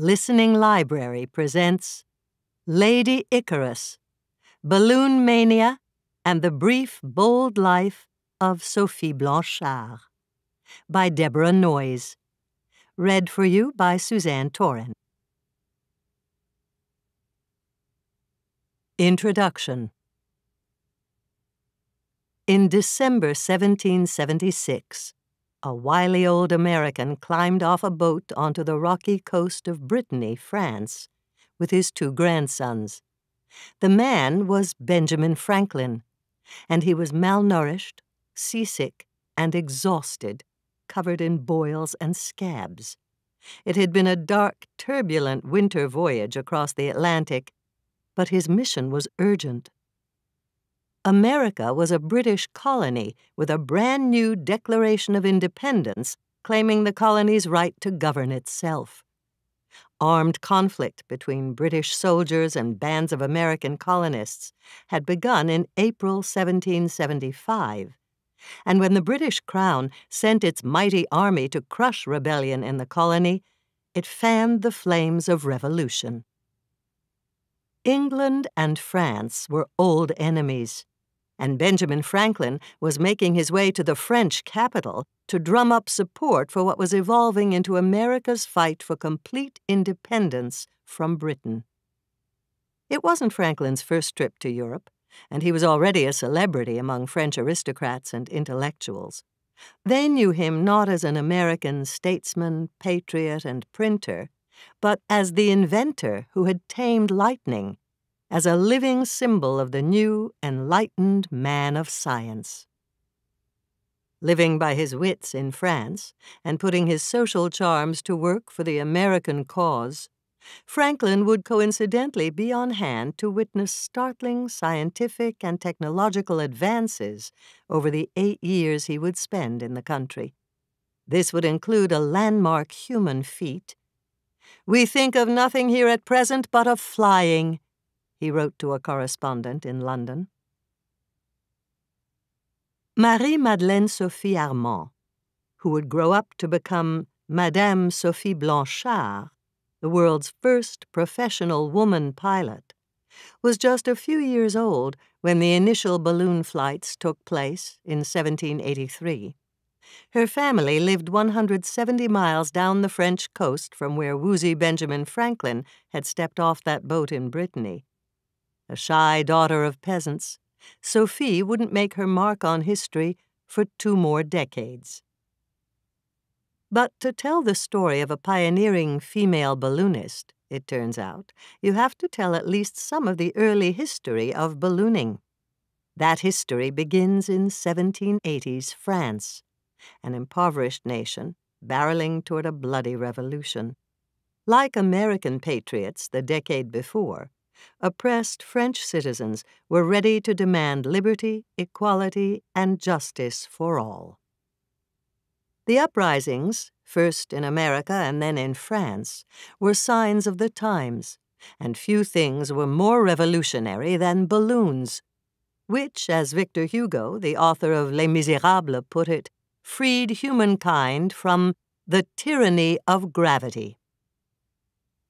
Listening Library presents Lady Icarus, Balloonomania, and the Brief, Bold Life of Sophie Blanchard by Deborah Noyes. Read for you by Suzanne Toren. Introduction In December 1776, a wily old American climbed off a boat onto the rocky coast of Brittany, France, with his two grandsons. The man was Benjamin Franklin, and he was malnourished, seasick, and exhausted, covered in boils and scabs. It had been a dark, turbulent winter voyage across the Atlantic, but his mission was urgent. America was a British colony with a brand new Declaration of Independence claiming the colony's right to govern itself. Armed conflict between British soldiers and bands of American colonists had begun in April 1775, and when the British Crown sent its mighty army to crush rebellion in the colony, it fanned the flames of revolution. England and France were old enemies and Benjamin Franklin was making his way to the French capital to drum up support for what was evolving into America's fight for complete independence from Britain. It wasn't Franklin's first trip to Europe, and he was already a celebrity among French aristocrats and intellectuals. They knew him not as an American statesman, patriot, and printer, but as the inventor who had tamed lightning as a living symbol of the new, enlightened man of science. Living by his wits in France and putting his social charms to work for the American cause, Franklin would coincidentally be on hand to witness startling scientific and technological advances over the eight years he would spend in the country. This would include a landmark human feat. We think of nothing here at present but of flying, he wrote to a correspondent in London. Marie Madeleine Sophie Armand, who would grow up to become Madame Sophie Blanchard, the world's first professional woman pilot, was just a few years old when the initial balloon flights took place in 1783. Her family lived 170 miles down the French coast from where woozy Benjamin Franklin had stepped off that boat in Brittany. A shy daughter of peasants, Sophie wouldn't make her mark on history for two more decades. But to tell the story of a pioneering female balloonist, it turns out, you have to tell at least some of the early history of ballooning. That history begins in 1780s France, an impoverished nation barreling toward a bloody revolution. Like American patriots the decade before, oppressed French citizens were ready to demand liberty, equality, and justice for all. The uprisings, first in America and then in France, were signs of the times, and few things were more revolutionary than balloons, which, as Victor Hugo, the author of Les Miserables, put it, freed humankind from the tyranny of gravity.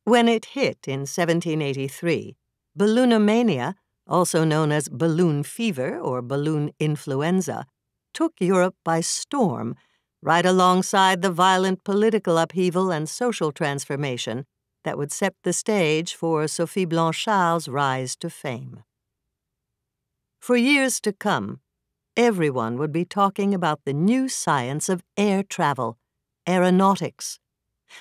When it hit in 1783, Balloonomania, also known as balloon fever or balloon influenza, took Europe by storm, right alongside the violent political upheaval and social transformation that would set the stage for Sophie Blanchard's rise to fame. For years to come, everyone would be talking about the new science of air travel, aeronautics,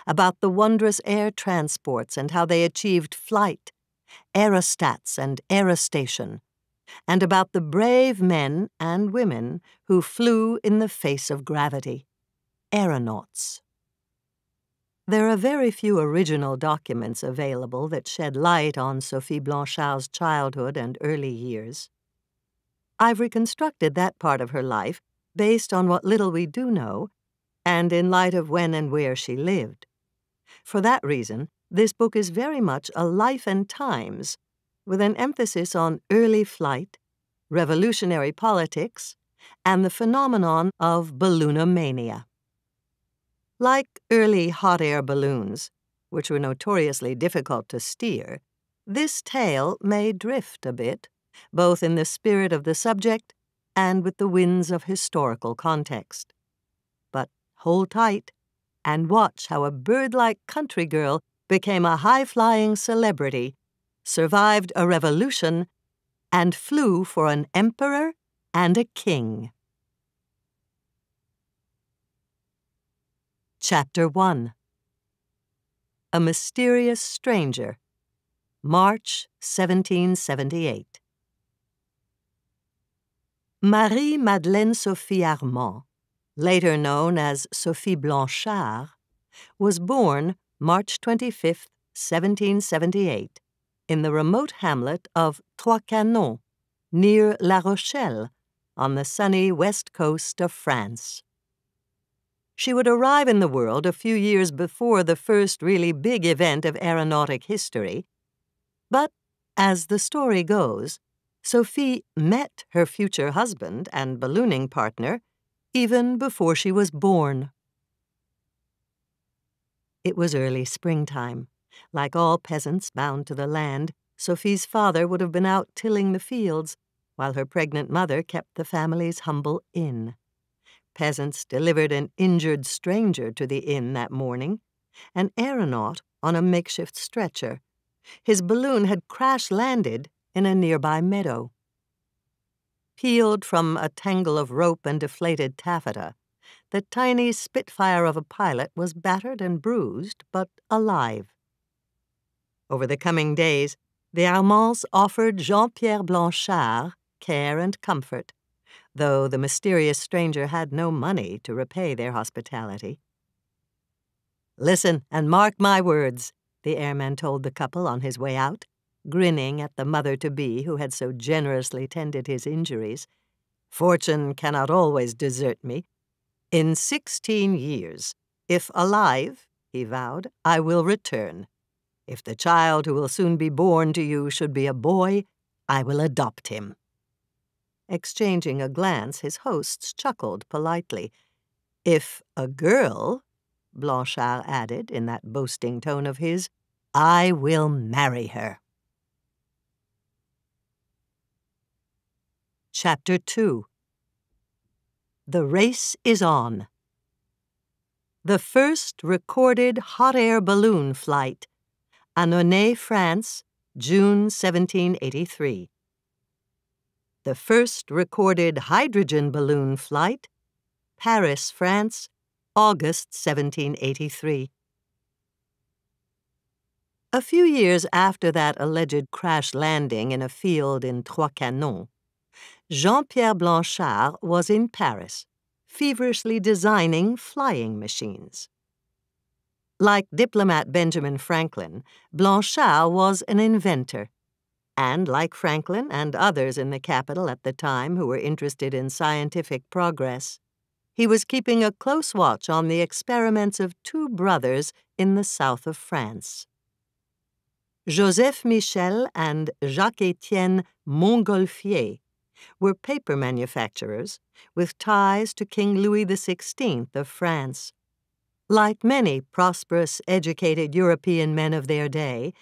about the wondrous air transports and how they achieved flight, aerostats and aerostation, and about the brave men and women who flew in the face of gravity, aeronauts. There are very few original documents available that shed light on Sophie Blanchard's childhood and early years. I've reconstructed that part of her life based on what little we do know and in light of when and where she lived. For that reason, this book is very much a life and times, with an emphasis on early flight, revolutionary politics, and the phenomenon of balloonomania. Like early hot air balloons, which were notoriously difficult to steer, this tale may drift a bit, both in the spirit of the subject and with the winds of historical context. But hold tight and watch how a bird like country girl became a high flying celebrity, survived a revolution, and flew for an emperor and a king. Chapter 1 A Mysterious Stranger, March 1778. Marie Madeleine Sophie Armand, later known as Sophie Blanchard, was born March 25, 1778, in the remote hamlet of Trois Canons, near La Rochelle, on the sunny west coast of France. She would arrive in the world a few years before the first really big event of aeronautic history, but, as the story goes, Sophie met her future husband and ballooning partner even before she was born. It was early springtime. Like all peasants bound to the land, Sophie's father would have been out tilling the fields, while her pregnant mother kept the family's humble inn. Peasants delivered an injured stranger to the inn that morning, an aeronaut on a makeshift stretcher. His balloon had crash landed in a nearby meadow. Peeled from a tangle of rope and deflated taffeta, the tiny spitfire of a pilot was battered and bruised, but alive. Over the coming days, the Armands offered Jean Pierre Blanchard care and comfort, though the mysterious stranger had no money to repay their hospitality. Listen and mark my words, the airman told the couple on his way out grinning at the mother to be who had so generously tended his injuries. Fortune cannot always desert me. In sixteen years, if alive, he vowed, I will return. If the child who will soon be born to you should be a boy, I will adopt him. Exchanging a glance, his hosts chuckled politely. If a girl, Blanchard added in that boasting tone of his, I will marry her. Chapter 2 The Race is On. The first recorded hot air balloon flight, Annonay, France, June 1783. The first recorded hydrogen balloon flight, Paris, France, August 1783. A few years after that alleged crash landing in a field in Trois Canons, Jean Pierre Blanchard was in Paris, feverishly designing flying machines. Like diplomat Benjamin Franklin, Blanchard was an inventor. And like Franklin and others in the capital at the time who were interested in scientific progress, he was keeping a close watch on the experiments of two brothers in the south of France. Joseph Michel and Jacques Etienne Montgolfier were paper manufacturers with ties to King Louis XVI of France. Like many prosperous, educated European men of their day,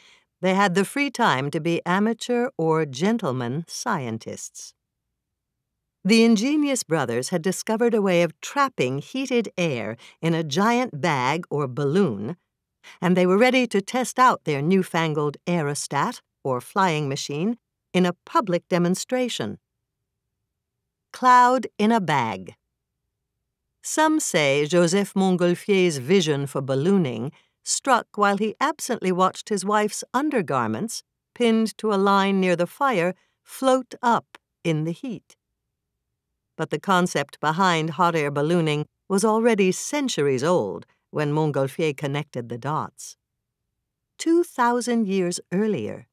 they had the free time to be amateur or gentleman scientists. The ingenious brothers had discovered a way of trapping heated air in a giant bag or balloon, and they were ready to test out their newfangled aerostat, or flying machine, in a public demonstration. Cloud in a Bag. Some say Joseph Montgolfier's vision for ballooning struck while he absently watched his wife's undergarments, pinned to a line near the fire, float up in the heat. But the concept behind hot air ballooning was already centuries old when Montgolfier connected the dots. Two thousand years earlier,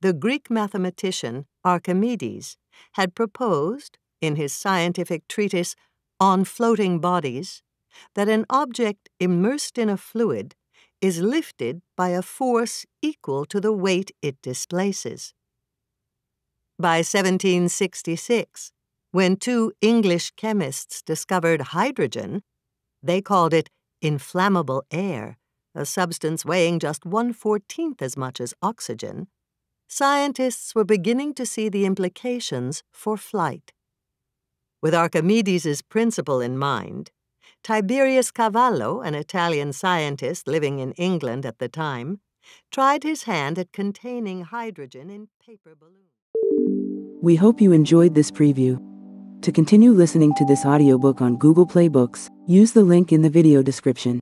the Greek mathematician Archimedes had proposed, in his scientific treatise On Floating Bodies that an object immersed in a fluid is lifted by a force equal to the weight it displaces. By 1766, when two English chemists discovered hydrogen, they called it inflammable air, a substance weighing just one fourteenth as much as oxygen, scientists were beginning to see the implications for flight. With Archimedes' principle in mind, Tiberius Cavallo, an Italian scientist living in England at the time, tried his hand at containing hydrogen in paper balloons. We hope you enjoyed this preview. To continue listening to this audiobook on Google Play Books, use the link in the video description.